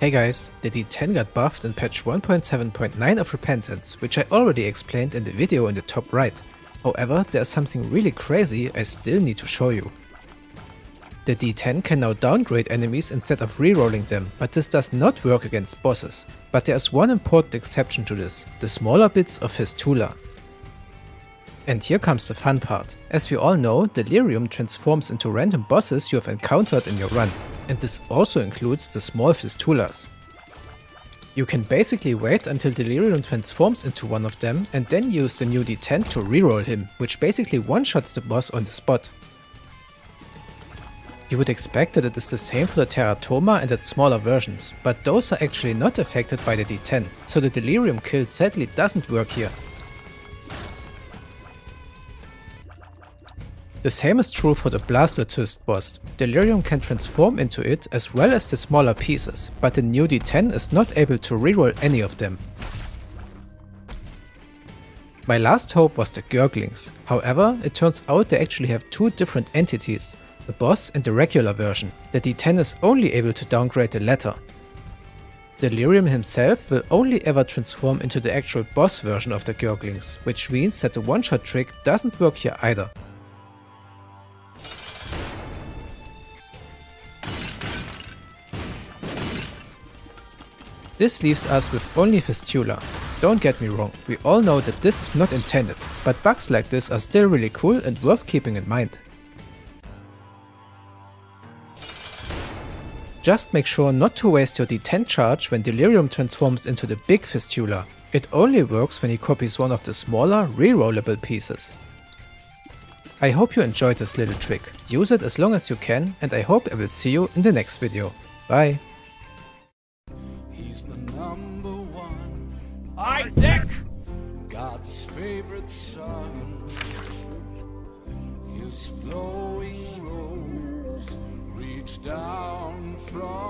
Hey guys, the D10 got buffed in patch 1.7.9 of Repentance, which I already explained in the video in the top right. However, there's something really crazy I still need to show you. The D10 can now downgrade enemies instead of rerolling them, but this does not work against bosses. But there's one important exception to this, the smaller bits of Fistula. And here comes the fun part. As we all know, Delirium transforms into random bosses you have encountered in your run and this also includes the small fistulas. You can basically wait until Delirium transforms into one of them and then use the new D10 to reroll him, which basically one-shots the boss on the spot. You would expect that it is the same for the Teratoma and its smaller versions, but those are actually not affected by the D10, so the Delirium kill sadly doesn't work here. The same is true for the Blastocyst boss. Delirium can transform into it as well as the smaller pieces, but the new D10 is not able to reroll any of them. My last hope was the Gurglings. However, it turns out they actually have two different entities, the boss and the regular version. The D10 is only able to downgrade the latter. Delirium himself will only ever transform into the actual boss version of the Gurglings, which means that the one-shot trick doesn't work here either. This leaves us with only Fistula. Don't get me wrong, we all know that this is not intended, but bugs like this are still really cool and worth keeping in mind. Just make sure not to waste your D10 charge when Delirium transforms into the big Fistula. It only works when he copies one of the smaller, rerollable pieces. I hope you enjoyed this little trick. Use it as long as you can and I hope I will see you in the next video. Bye! Isaac! God's favorite son. His flowing rose reached down from